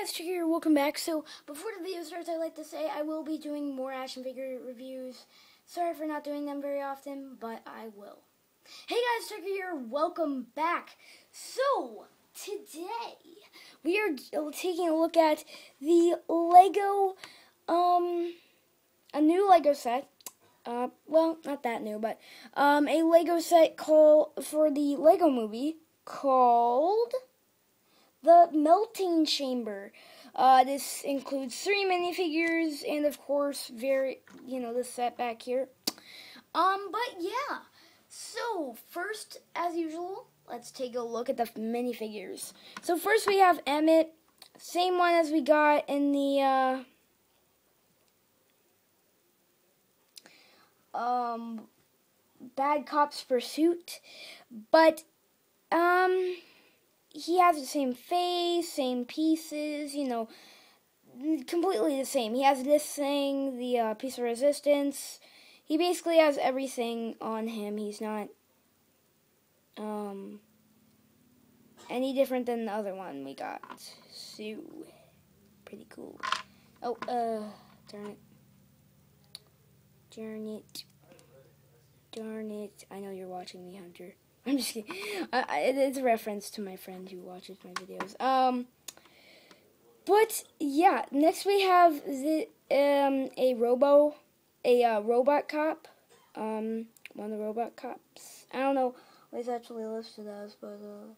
guys, Chicky here, welcome back. So, before the video starts, I'd like to say I will be doing more action figure reviews. Sorry for not doing them very often, but I will. Hey guys, Chicky here, welcome back. So, today, we are taking a look at the Lego, um, a new Lego set. Uh, well, not that new, but, um, a Lego set called, for the Lego movie, called the melting chamber. Uh, this includes three minifigures and, of course, very you know the set back here. Um, but yeah. So first, as usual, let's take a look at the minifigures. So first we have Emmet, same one as we got in the uh, um Bad Cops Pursuit, but um he has the same face, same pieces, you know, completely the same. He has this thing, the uh, piece of resistance. He basically has everything on him. He's not um, any different than the other one we got. So, pretty cool. Oh, uh, darn it. Darn it. Darn it. I know you're watching me, Hunter. I'm just kidding. Uh, it's a reference to my friend who watches my videos. Um, but yeah, next we have the um a robo, a uh, robot cop. Um, one of the robot cops. I don't know what he's actually listed as, but uh,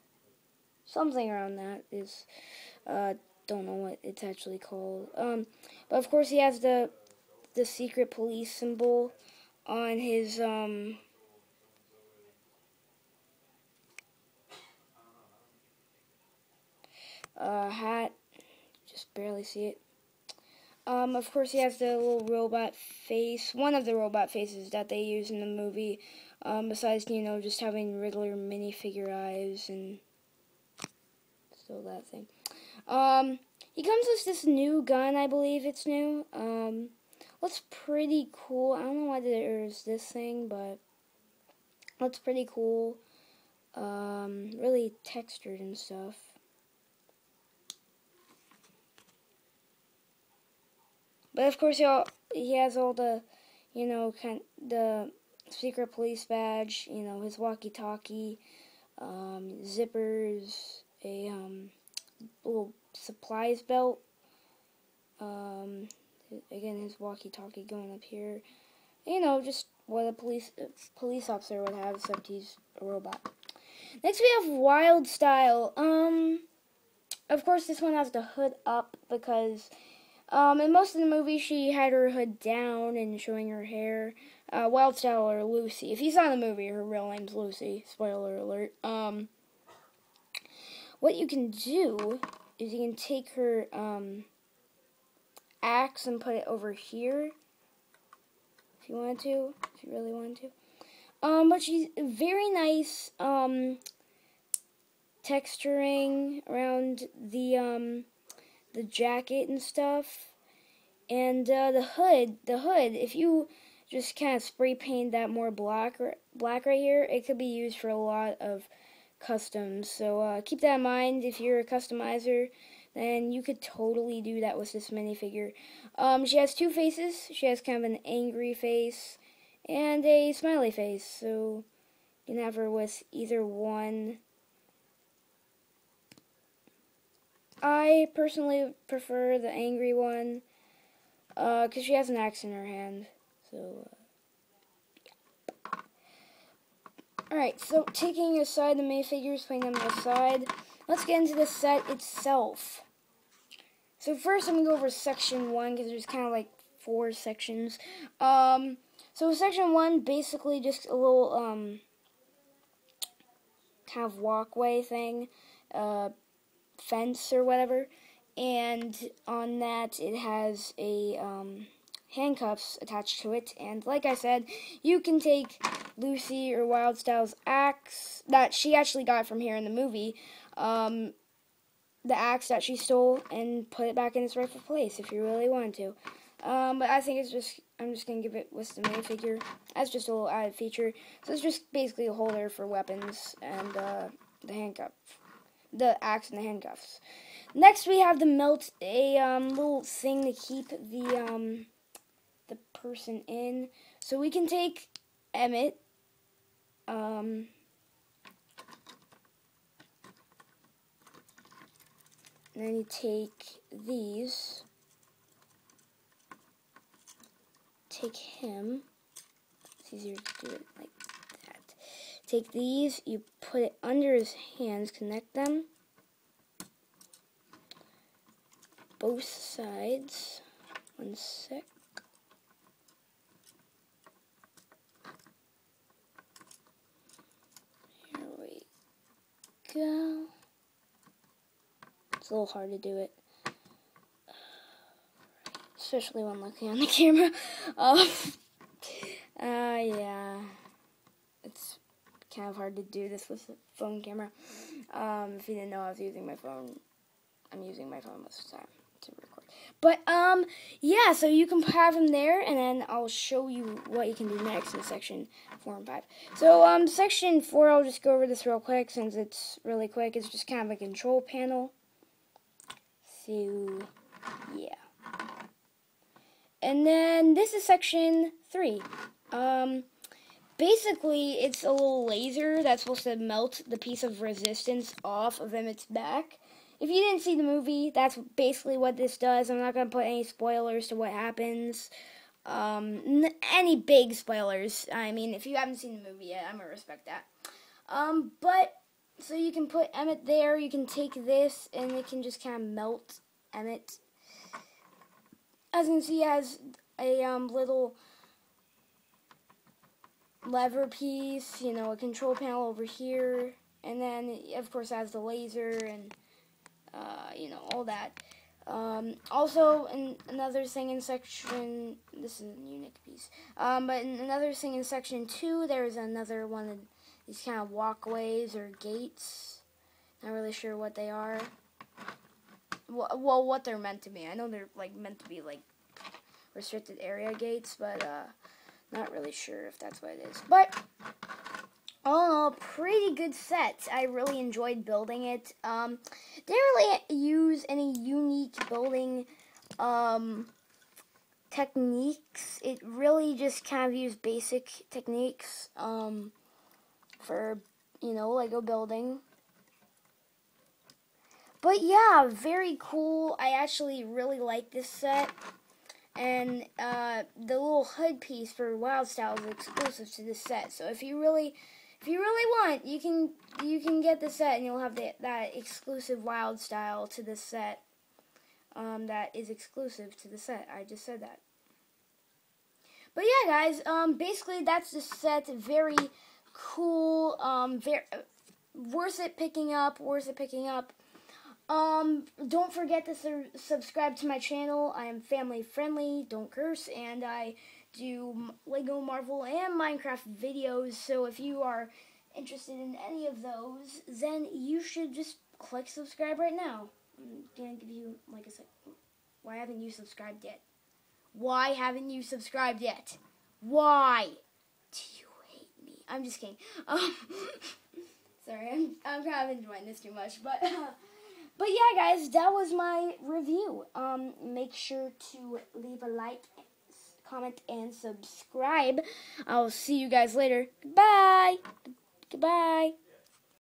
something around that is. Uh, don't know what it's actually called. Um, but of course he has the the secret police symbol on his um uh, hat. Just barely see it. Um, of course, he has the little robot face, one of the robot faces that they use in the movie, um, besides, you know, just having regular minifigure eyes and still that thing. Um, he comes with this new gun, I believe it's new. Um, looks pretty cool. I don't know why there's this thing, but looks pretty cool. Um, really textured and stuff. But of course, he all, he has all the, you know, kind the secret police badge. You know, his walkie-talkie, um, zippers, a um, little supplies belt. Um, again, his walkie-talkie going up here. You know, just what a police police officer would have, except he's a robot. Next, we have Wyldstyle. Um, of course, this one has the hood up because um, in most of the movie, she had her hood down and showing her hair. Uh, Wyldstyle or Lucy. If you saw the movie, her real name's Lucy. Spoiler alert. Um, what you can do is you can take her um, axe and put it over here. If you wanted to, if you really wanted to. Um, but she's very nice um, texturing around the um, the jacket and stuff. And uh, the hood, the hood, if you just kind of spray paint that more black, black right here, it could be used for a lot of customs. So uh, keep that in mind if you're a customizer, then you could totally do that with this minifigure. Um, she has two faces. She has kind of an angry face and a smiley face. So you can have her with either one I personally prefer the angry one because uh, she has an axe in her hand. So, uh, alright, so taking aside the minifigures, putting them aside, let's get into the set itself. So first, I'm going to go over section 1 because there's kind of like four sections. Um, so section 1, basically just a little um, kind of walkway thing. Uh, fence or whatever, and on that it has a um, handcuffs attached to it. And like I said, you can take Lucy or Wyldstyle's axe that she actually got from here in the movie, um, the axe that she stole, and put it back in its rightful place if you really wanted to. Um, but I think it's just, I'm just going to give it with the minifigure as just a little added feature. So it's just basically a holder for weapons and uh, the handcuff the axe and the handcuffs. Next, we have to melt a um, little thing to keep the um, the person in. So we can take Emmet. Um, and then you take these. Take him. It's easier to do it like. Take these, you put it under his hands, connect them. Both sides. One sec. Here we go. It's a little hard to do it. Especially when looking on the camera. Uh, uh, yeah. It's kind of hard to do this with a phone camera. Um, if you didn't know I was using my phone, I'm using my phone most of the time to record. But, um, yeah, so you can have them there, and then I'll show you what you can do next in section 4 and 5. So, um, section 4, I'll just go over this real quick since it's really quick. It's just kind of a control panel. So, yeah. And then this is section 3. Um, basically, it's a little laser that's supposed to melt the piece of resistance off of Emmet's back. If you didn't see the movie, that's basically what this does. I'm not going to put any spoilers to what happens. Um, any big spoilers. I mean, if you haven't seen the movie yet, I'm going to respect that. Um, but, so you can put Emmet there, you can take this, and it can just kind of melt Emmet. As you can see, has a um, little lever piece, you know, a control panel over here, and then, of course, has the laser and, uh, you know, all that. Um, also, in another thing in section, this is a unique piece, um, but in another thing in section 2, there's another one of these kind of walkways or gates. Not really sure what they are. Well, well, what they're meant to be. I know they're, like, meant to be, like, restricted area gates, but, uh, not really sure if that's what it is. But all in all, pretty good set. I really enjoyed building it. Um, didn't really use any unique building um, techniques. It really just kind of used basic techniques um, for, you know, Lego building. But yeah, very cool. I actually really like this set and uh, the little hood piece for Wyldstyle is exclusive to this set. So if you really, if you really want, you can you can get the set, and you'll have the, that exclusive Wyldstyle to this set. Um, that is exclusive to the set. I just said that. But yeah, guys. Um, basically that's the set. Very cool. Um, very worth it picking up. Worth it picking up. Um, don't forget to su- subscribe to my channel. I am family friendly, don't curse, and I do Lego, Marvel, and Minecraft videos. So if you are interested in any of those, then you should just click subscribe right now. I'm gonna give you like I said. Why haven't you subscribed yet? Why haven't you subscribed yet? Why do you hate me? I'm just kidding. Um, sorry, I'm I'm kind of enjoying this too much, but. But yeah, guys, that was my review. Um, make sure to leave a like, comment, and subscribe. I'll see you guys later. Goodbye. Goodbye.